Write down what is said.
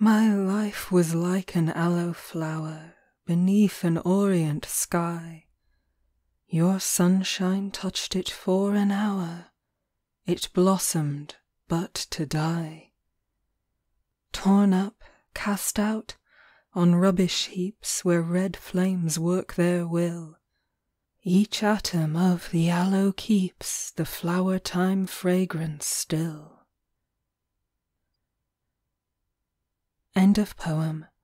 My life was like an aloe flower Beneath an orient sky. Your sunshine touched it for an hour, It blossomed but to die. Torn up, cast out, on rubbish heaps Where red flames work their will, Each atom of the aloe keeps The flower time fragrance still. 100 OF 101